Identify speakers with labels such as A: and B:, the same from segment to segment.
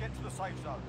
A: Get to the safe zone.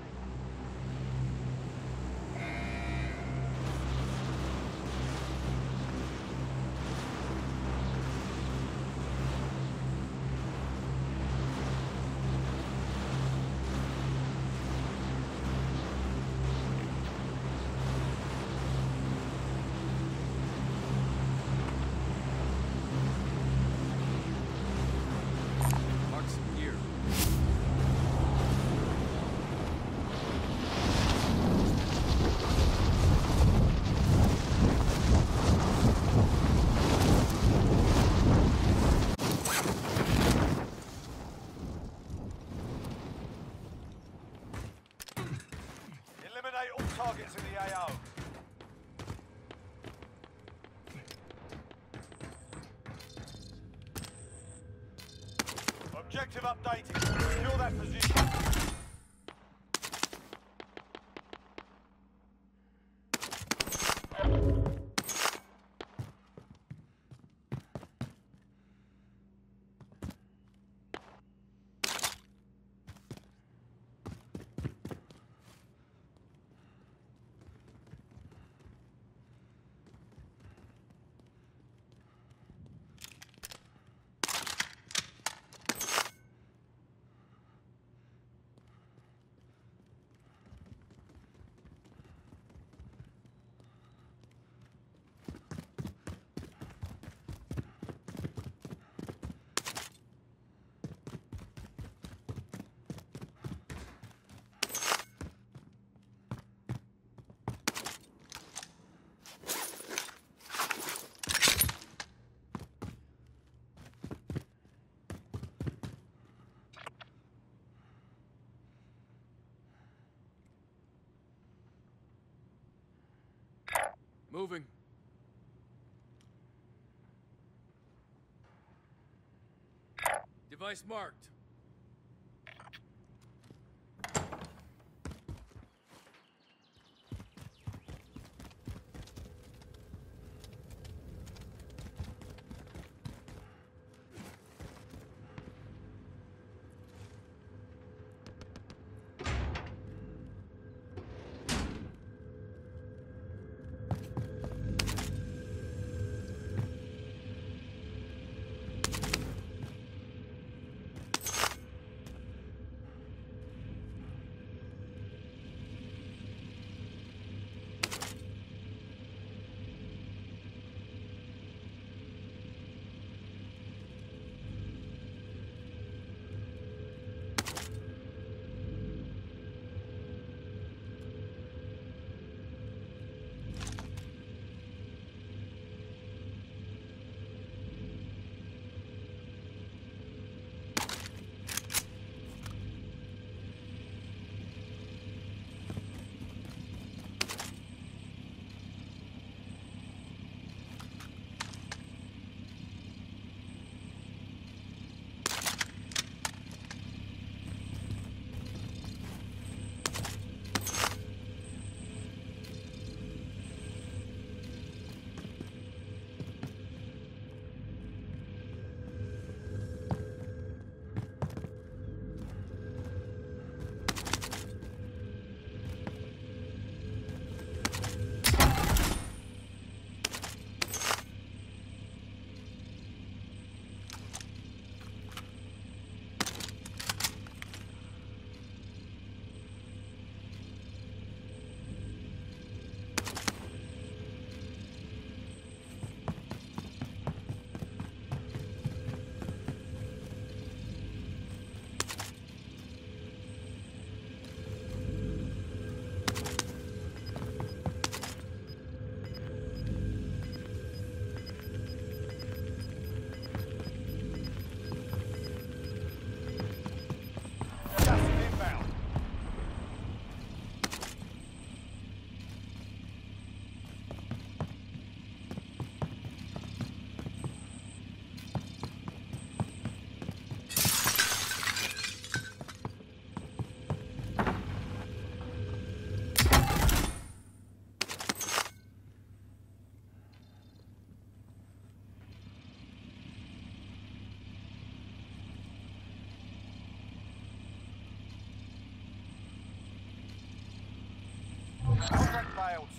B: Moving. Device marked.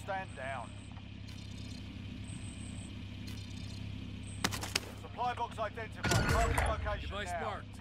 A: Stand down. Supply box identified. Target location
B: Device
A: now.
B: marked.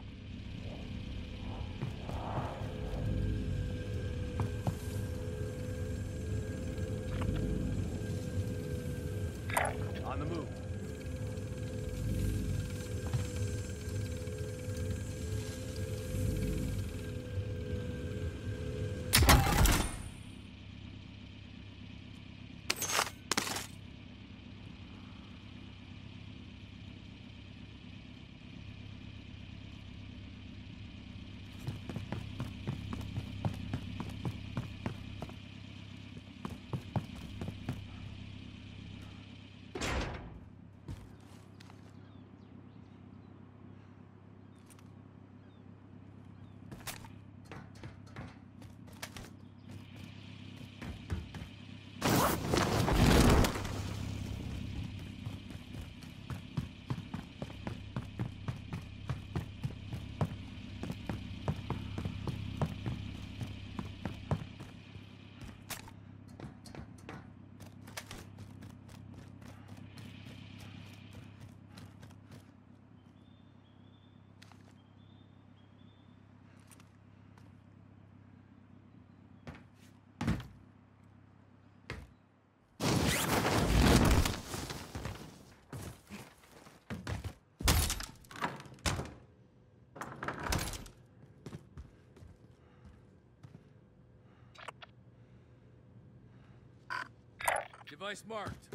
B: Device marked.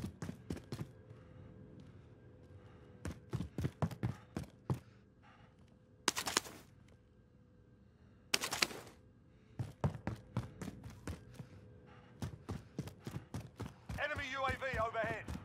A: Enemy UAV overhead.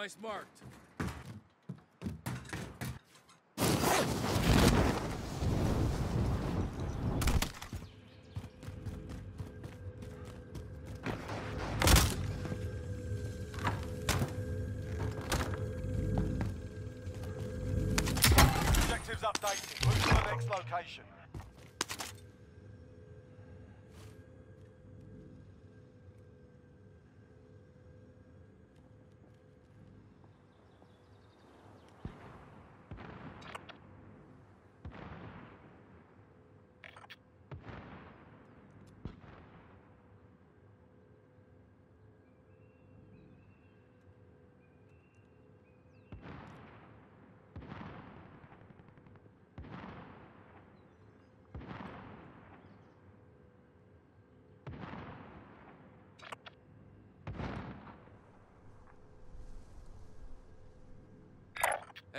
B: Device marked.
A: Objectives updated. Move to the next location.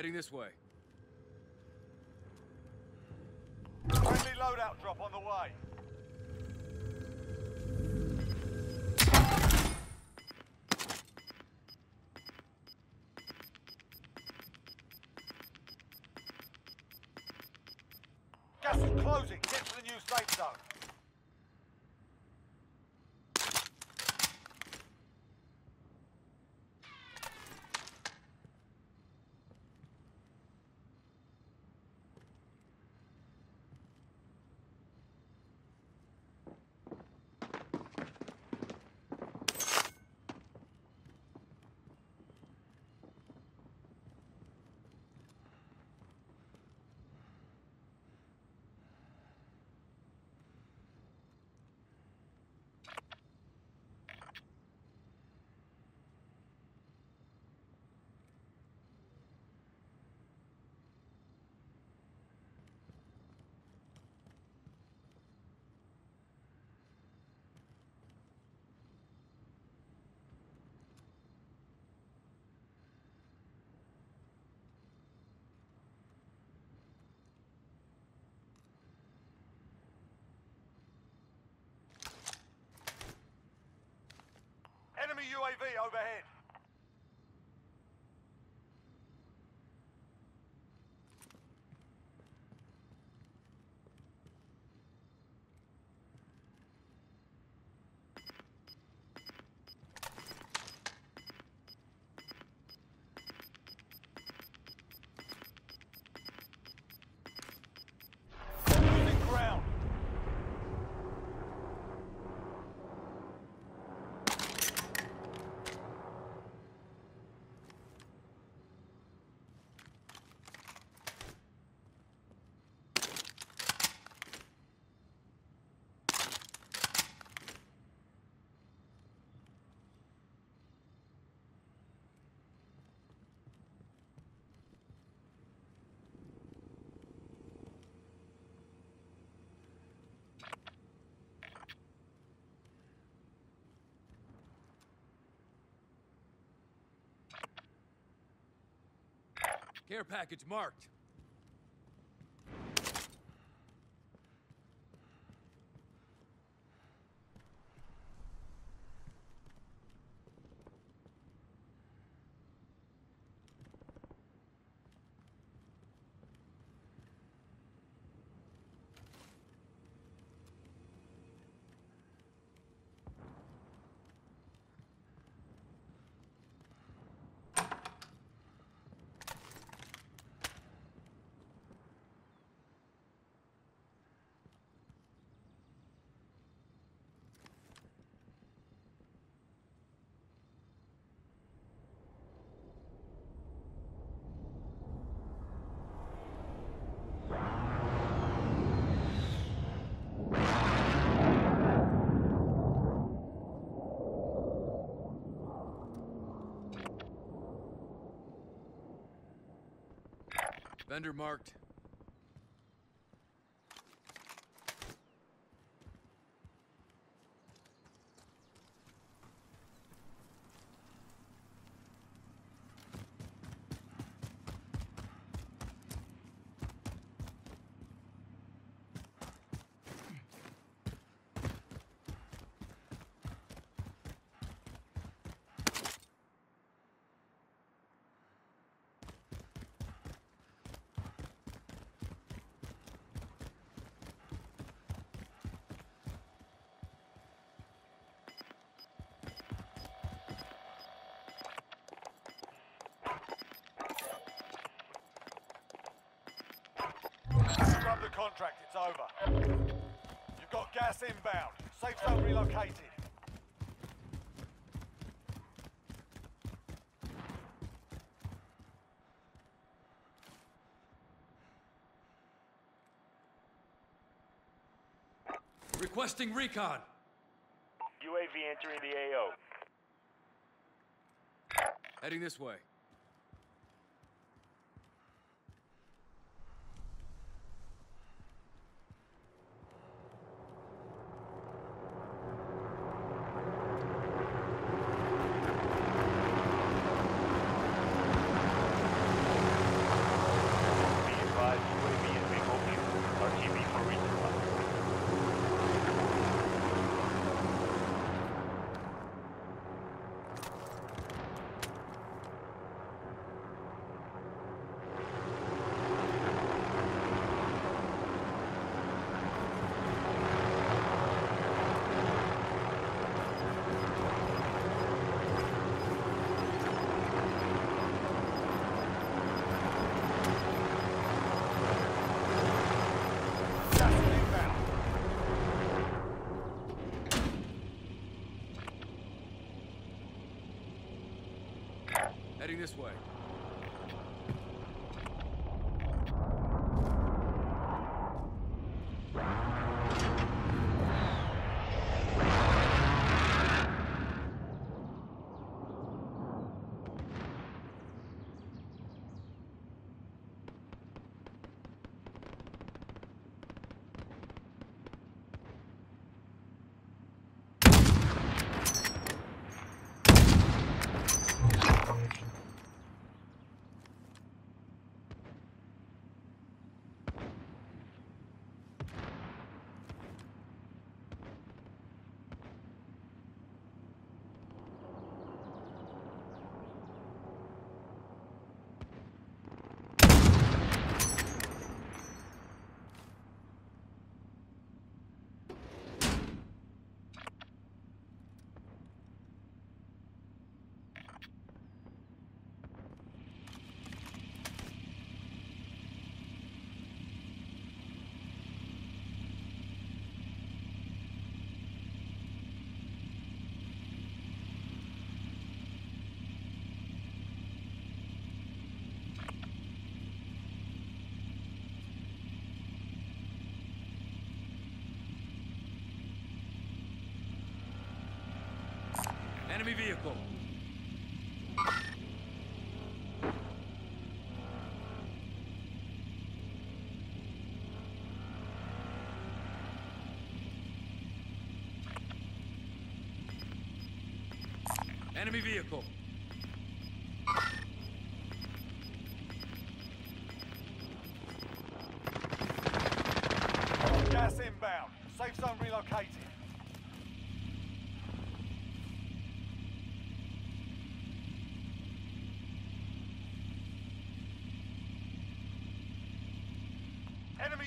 B: Heading this way.
A: Friendly loadout drop on the way. Gas is closing. Get to the new safe zone. Enemy UAV overhead.
B: Care package marked. Vendor marked.
A: The contract, it's over. You've got gas inbound. Safe zone relocated.
B: Requesting recon.
C: UAV entering the AO.
B: Heading this way.
C: Be advised, UAV is being opened. RTB for resupply.
A: Gas is inbound.
B: Heading this way. Enemy vehicle. Enemy vehicle.
A: Gas inbound. Safe zone relocated. Enemy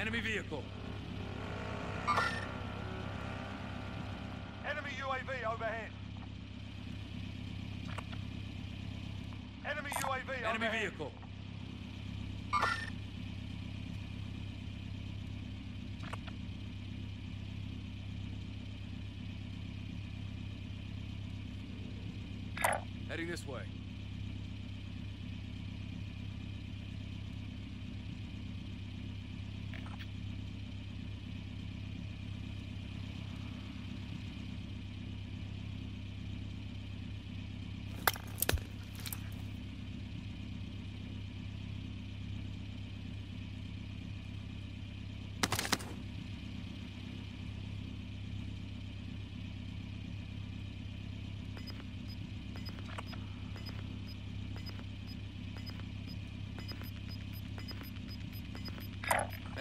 B: Enemy vehicle.
A: Enemy UAV overhead. Enemy UAV
B: Enemy
A: overhead.
B: vehicle. Heading this way.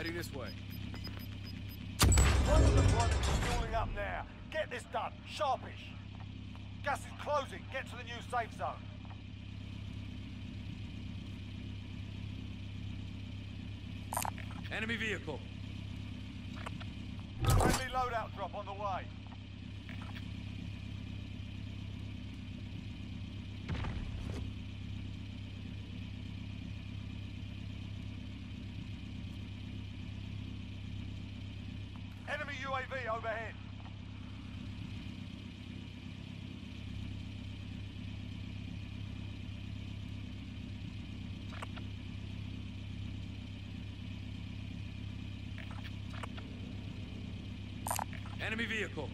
B: Heading this way.
A: One of the stalling up now. Get this done. Sharpish. Gas is closing. Get to the new safe zone.
B: Enemy vehicle.
A: Friendly loadout drop on the way. Enemy UAV overhead.
B: Enemy vehicle.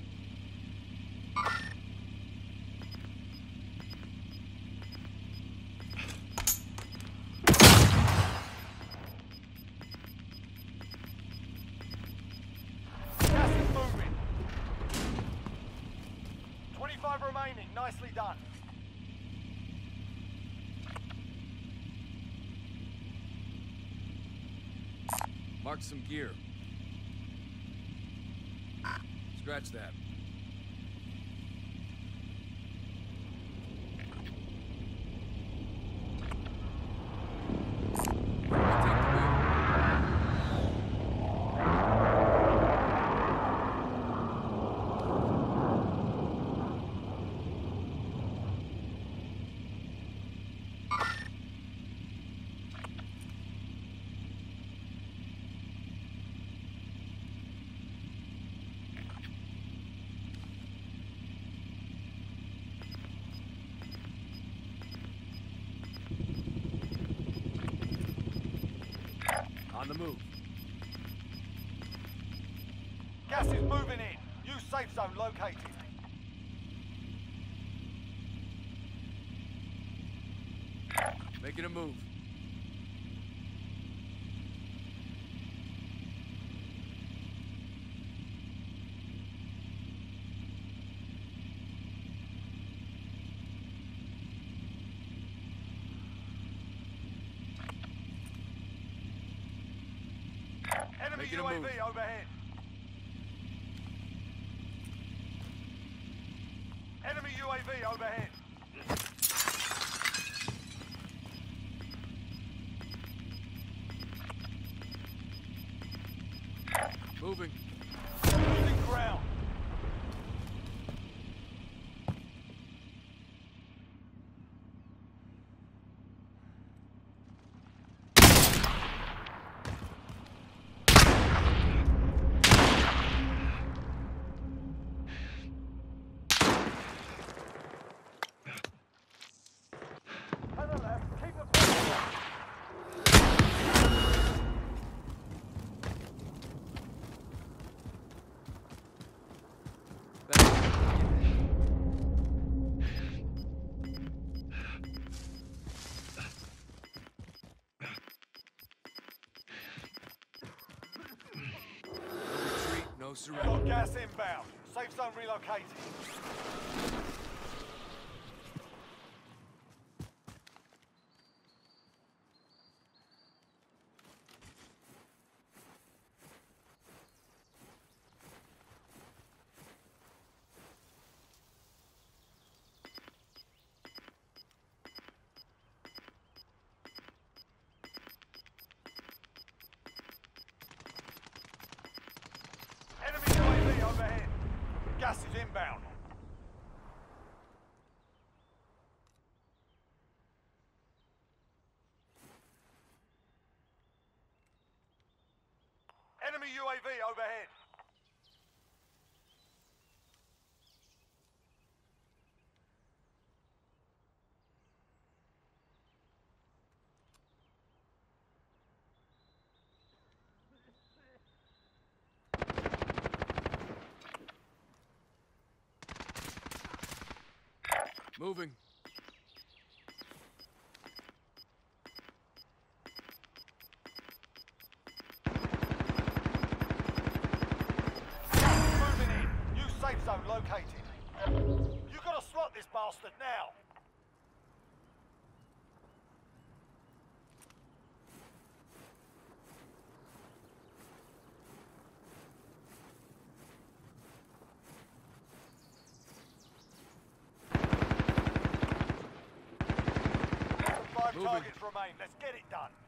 A: Done.
B: Marked some gear. Scratch that. move.
A: Gas is moving in. New safe zone located.
B: Making a move.
A: Enemy
B: Making
A: UAV overhead.
B: Surrender.
A: Got gas inbound. Safe zone relocated. Enemy UAV overhead. Gas is inbound. Enemy UAV overhead.
B: Moving.
A: Moving in. New safe zone located. You gotta slot this bastard now. Let's get it done.